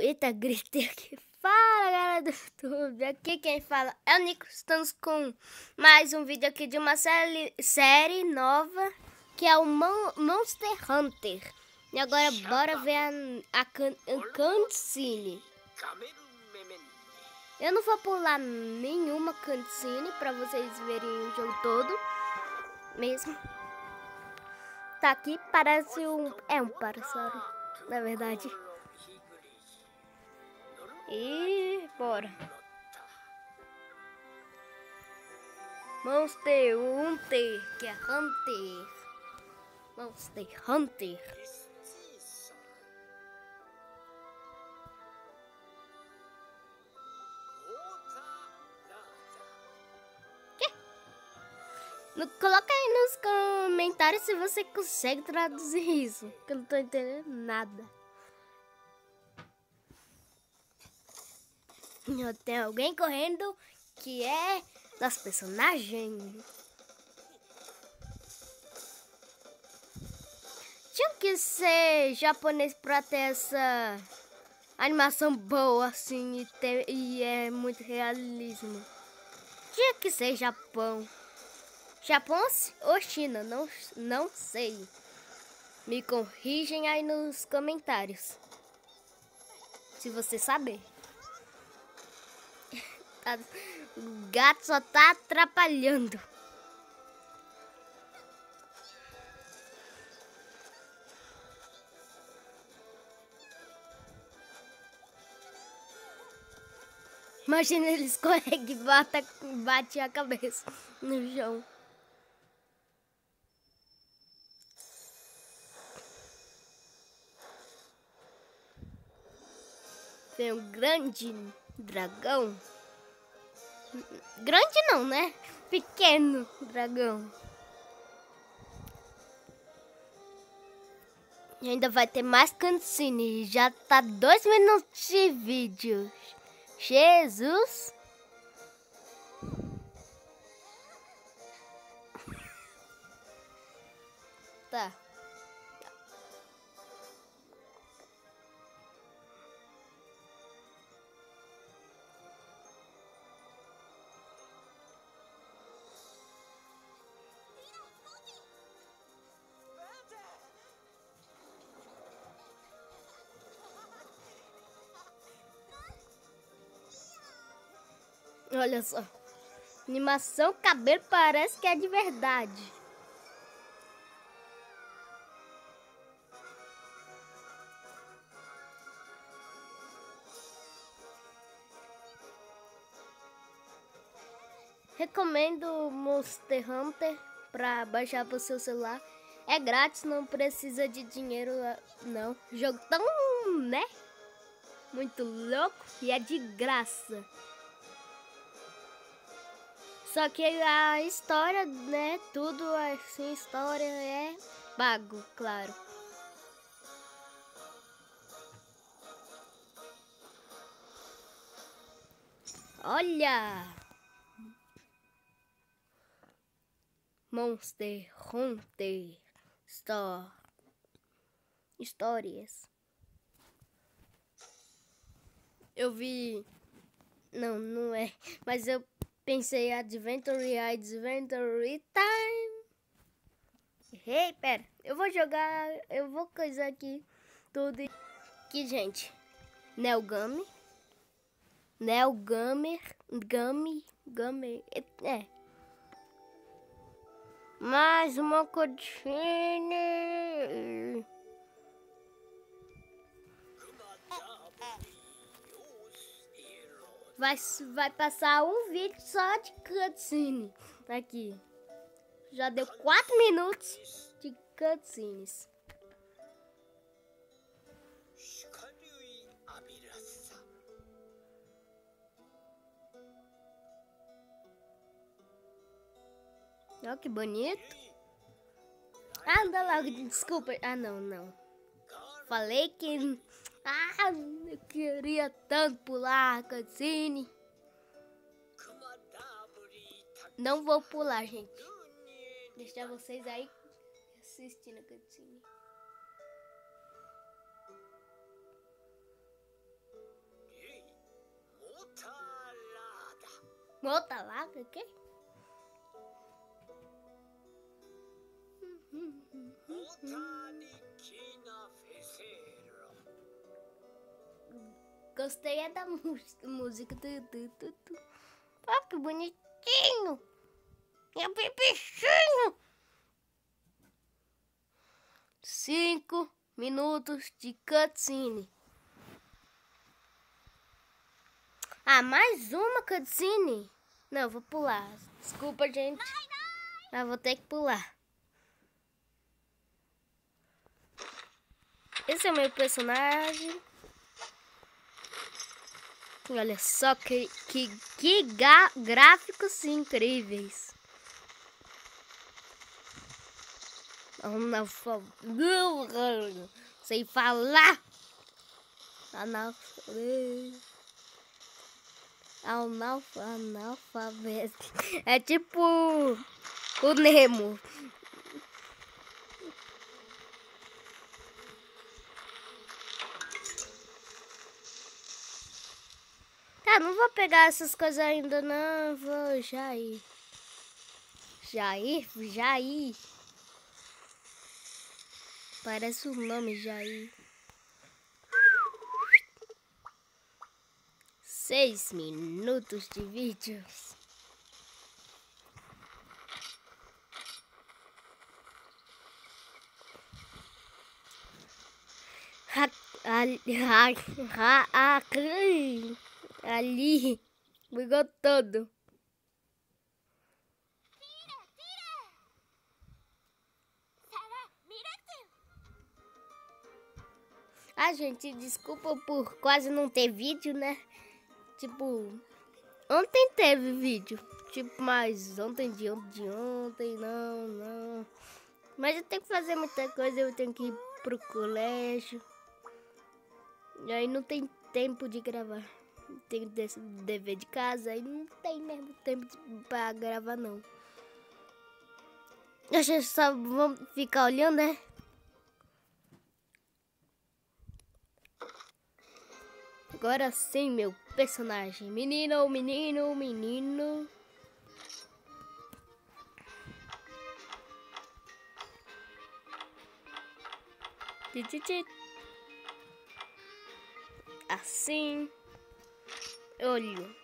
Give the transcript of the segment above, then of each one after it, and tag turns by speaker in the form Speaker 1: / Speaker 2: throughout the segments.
Speaker 1: Eita, gritei aqui. Fala galera do YouTube, aqui quem fala é o Nico. Estamos com mais um vídeo aqui de uma série, série nova que é o Mon Monster Hunter. E agora bora ver a, a, a cutscene. Eu não vou pular nenhuma cutscene pra vocês verem o jogo todo. Mesmo. Tá aqui, parece um... É um parasauro, na verdade. E bora. Monster Hunter, que é Hunter. Monster Hunter. Coloca aí nos comentários se você consegue traduzir isso. Que eu não tô entendendo nada. Tem alguém correndo que é das personagens. Tinha que ser japonês pra ter essa animação boa assim e, ter, e é muito realismo. Tinha que ser Japão. Japão ou China, não, não sei. Me corrigem aí nos comentários. Se você saber. Tá, o gato só tá atrapalhando. Imagina ele escorrega e bate, bate a cabeça no chão. Tem um grande dragão. Grande não, né? Pequeno dragão. E ainda vai ter mais cutscene. Já tá dois minutos de vídeo. Jesus. Tá. Olha só. Animação, cabelo parece que é de verdade. Recomendo Monster Hunter para baixar para o seu celular. É grátis, não precisa de dinheiro, não. Jogo tão, né? Muito louco e é de graça. Só que a história, né? Tudo assim, história é pago, claro. Olha! Monster Hunter Store Histórias. Eu vi. Não, não é. Mas eu Pensei Adventure Adventure Time. Hey, pera. Eu vou jogar. Eu vou coisar aqui tudo. Aqui, gente. Nelgame. Nelgamer. Game. Game. É. Mais uma cutscene. Vai, vai passar um vídeo só de cutscene aqui. Já deu 4 minutos de cutscenes. Olha que bonito. Ah, anda logo, desculpa. Ah, não, não. Falei que ah, eu queria tanto pular a. Não vou pular, gente. Deixar vocês aí assistindo a cutscene. Motalada, o quê? Motalada. Gostei é da música. Ah, que bonitinho! Meu bichinho! Cinco minutos de cutscene. Ah, mais uma cutscene? Não, vou pular. Desculpa, gente. Mas vou ter que pular. Esse é o meu personagem. Olha só que, que, que gráficos incríveis. Sem falar. Analfabeto. É tipo o Nemo. Não vou pegar essas coisas ainda não, vou já ir. Já ir? Já ir. Parece o nome Jair. Seis minutos de vídeos. Ali, ali, brigou todo. Ah, gente, desculpa por quase não ter vídeo, né? Tipo, ontem teve vídeo. Tipo, mas ontem de ontem, de ontem, não, não. Mas eu tenho que fazer muita coisa, eu tenho que ir pro colégio. E aí não tem tempo de gravar. Tenho dever de casa e não tem mesmo tempo pra gravar, não. Acho que só vamos ficar olhando, né? Agora sim, meu personagem. Menino, menino, menino. Assim. Olho.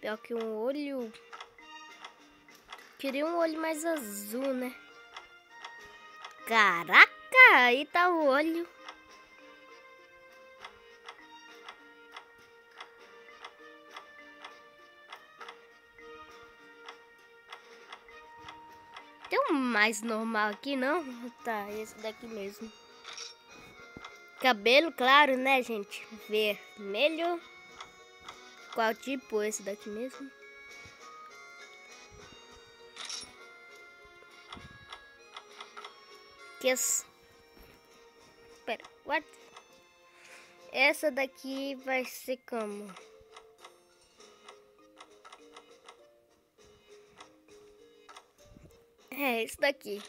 Speaker 1: Pior que um olho. Queria um olho mais azul, né? Caraca, aí tá o olho. Tem um mais normal aqui, não? Tá, esse daqui mesmo. Cabelo claro, né, gente? Vermelho. Qual tipo? Esse daqui mesmo. Que essa... Pera, what? Essa daqui vai ser como? É, esse daqui.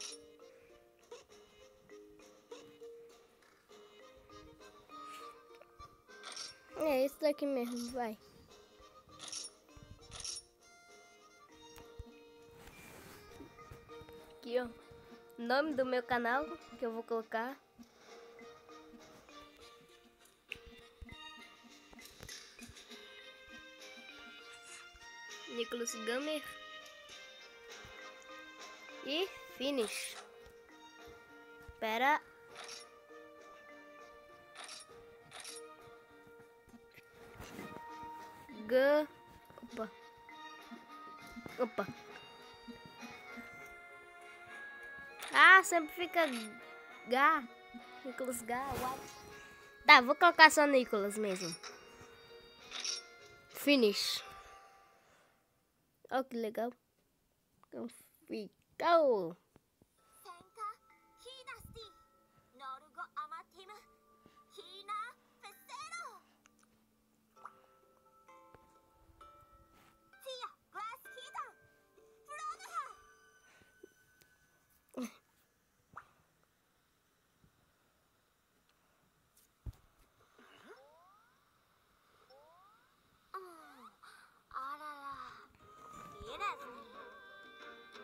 Speaker 1: É, esse daqui mesmo, vai. Aqui, ó. Nome do meu canal, que eu vou colocar. Nicolas Gamer e finish. Espera. Opa. Opa. Ah, sempre fica G. Nicolas G. What? Tá, vou colocar só Nicolas mesmo. Finish. Olha que legal. Config.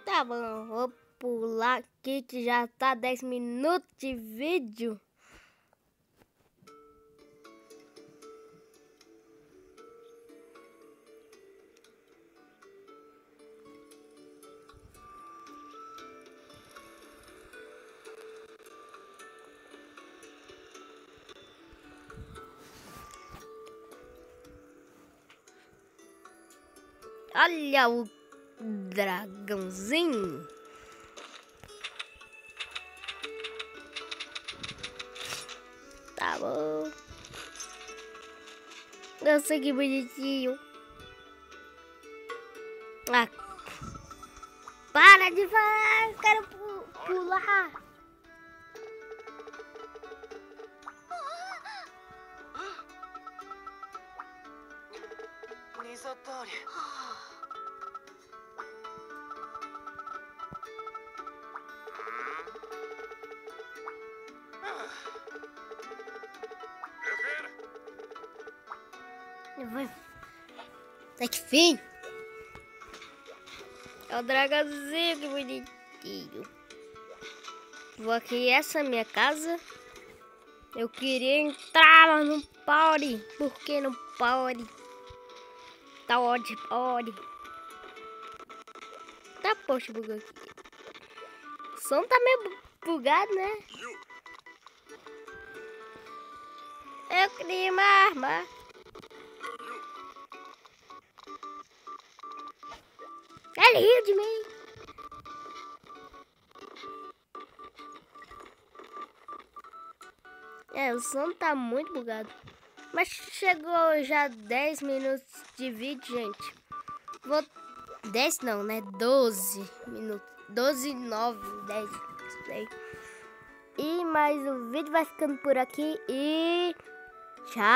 Speaker 1: Tá bom, vou pular aqui que já tá 10 minutos de vídeo. Olha o dragãozinho. Tá bom. Sei que bonitinho. Ah. Para de falar, quero pular.
Speaker 2: Nisatori.
Speaker 1: Tá que fim. É o dragãozinho, que bonitinho. Vou aqui, essa é minha casa. Eu queria entrar, mas não pode. Por que não pode? Tá ódio, pode. Tá, poxa, bugou aqui. O som tá meio bugado, né? Eu queria uma arma. Ele riu de mim. É, o som tá muito bugado. Mas chegou já 10 minutos de vídeo, gente. Vou... 10 não, né? 12 minutos. 12, 9, 10, sei. E mais o vídeo vai ficando por aqui e... Tchau!